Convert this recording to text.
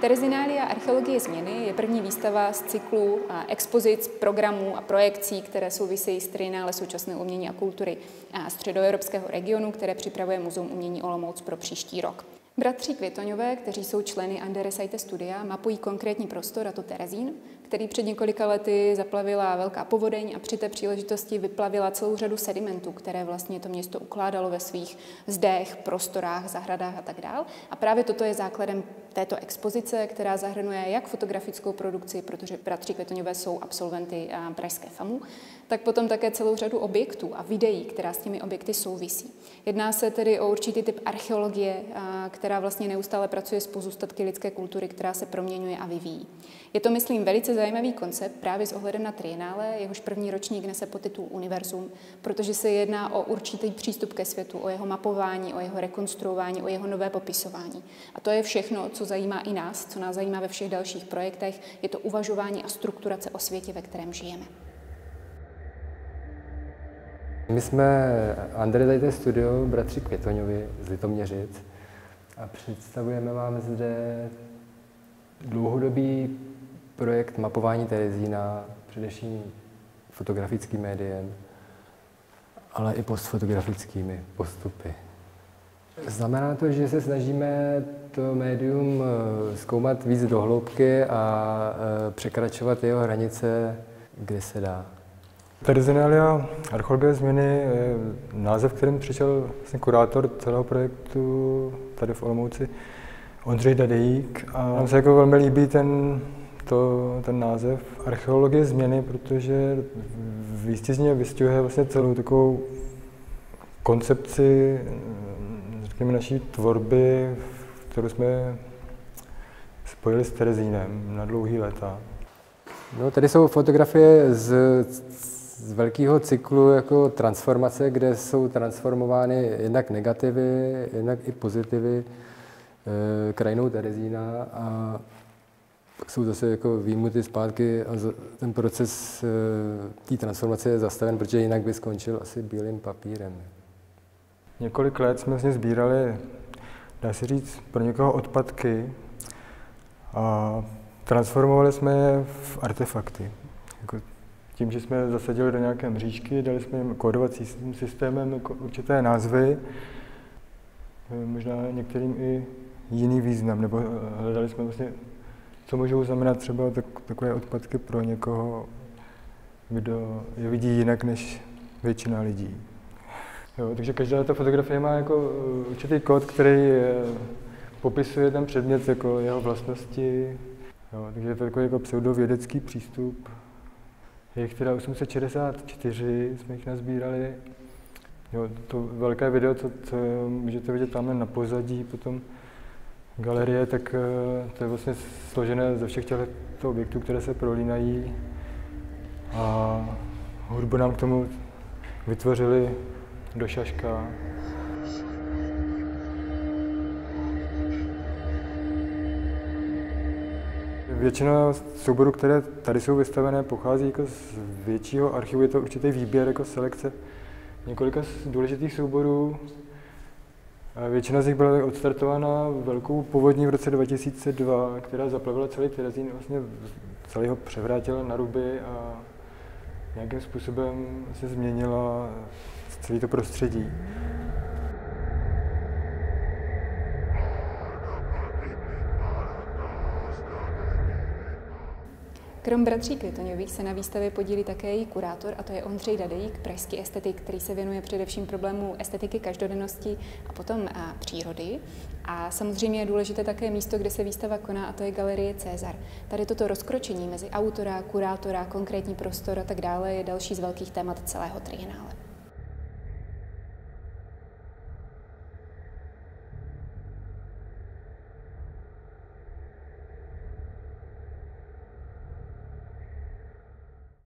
Terezinália archeologie změny je první výstava z cyklu expozic, programů a projekcí, které souvisejí s Trinále současné umění a kultury středoevropského regionu, které připravuje Muzeum umění Olomouc pro příští rok. Bratři Květoňové, kteří jsou členy Anderesajte studia, mapují konkrétní prostor, a to Terezín, který před několika lety zaplavila velká povodeň a při té příležitosti vyplavila celou řadu sedimentů, které vlastně to město ukládalo ve svých zdech, prostorách, zahradách a tak dál. A právě toto je základem této expozice, která zahrnuje jak fotografickou produkci, protože bratři Kvetoňové jsou absolventy Pražské FAMu, tak potom také celou řadu objektů a videí, která s těmi objekty souvisí. Jedná se tedy o určitý typ archeologie, která vlastně neustále pracuje s pozůstatky lidské kultury, která se proměňuje a vyvíjí. Je to, myslím, velice zajímavý koncept právě s ohledem na Trienále, jehož první ročník nese podtitul Univerzum, protože se jedná o určitý přístup ke světu, o jeho mapování, o jeho rekonstruování, o jeho nové popisování. A to je všechno, co zajímá i nás, co nás zajímá ve všech dalších projektech, je to uvažování a strukturace o světě, ve kterém žijeme. My jsme Andrezajte studio bratři Květoňovi z Litoměřic a představujeme vám zde dlouhodobý projekt mapování Terezína, především fotografickým médiem, ale i postfotografickými postupy. Znamená to, že se snažíme to médium eh, zkoumat víc do hloubky a eh, překračovat jeho hranice, kde se dá. Terzinália archeologie změny je název, kterým přišel vlastně kurátor celého projektu tady v Olomouci, Ondřej Dadejík. A nám se jako velmi líbí ten, to, ten název archeologie změny, protože výstěžně vystihuje vlastně celou takovou koncepci řekněme, naší tvorby, kterou jsme spojili s Terezínem na dlouhý léta. No, tady jsou fotografie z, z velkého cyklu jako transformace, kde jsou transformovány jednak negativy, jednak i pozitivy e, krajinou Terezína a pak jsou zase jako výjimuty zpátky a ten proces e, té transformace je zastaven, protože jinak by skončil asi bílým papírem. Několik let jsme vlastně sbírali, dá se říct, pro někoho odpadky a transformovali jsme je v artefakty. Jako tím, že jsme zasadili do nějaké mřížky, dali jsme jim kódovacím systémem jako určité názvy, možná některým i jiný význam, nebo hledali jsme vlastně, co můžou znamenat třeba tak, takové odpadky pro někoho, kdo je vidí jinak než většina lidí. Jo, takže každá ta fotografie má jako eh, určitý kód, který eh, popisuje ten předmět jako jeho vlastnosti. Jo, takže je to takový jako pseudovědecký přístup. Je jich teda 864, jsme jich nazbírali. Jo, to velké video, co, co můžete vidět tamhle na pozadí, potom galerie, tak eh, to je vlastně složené ze všech těchto objektů, které se prolínají. A hudbu nám k tomu vytvořili do šaška. Většina souborů, které tady jsou vystavené, pochází jako z většího archivu. Je to určitý výběr, jako selekce několika z důležitých souborů. Většina z nich byla odstartována velkou povodní v roce 2002, která zaplavila celý Terezín, vlastně celý ho převrátila na ruby a nějakým způsobem se změnila celé to prostředí. Krom bratří Květoňových se na výstavě podílí také její kurátor, a to je Ondřej Dadejík, pražský estetik, který se věnuje především problému estetiky každodennosti a potom a přírody. A samozřejmě je důležité také místo, kde se výstava koná, a to je Galerie Cezar. Tady toto rozkročení mezi autora, kurátora, konkrétní prostor a tak dále je další z velkých témat celého trienále.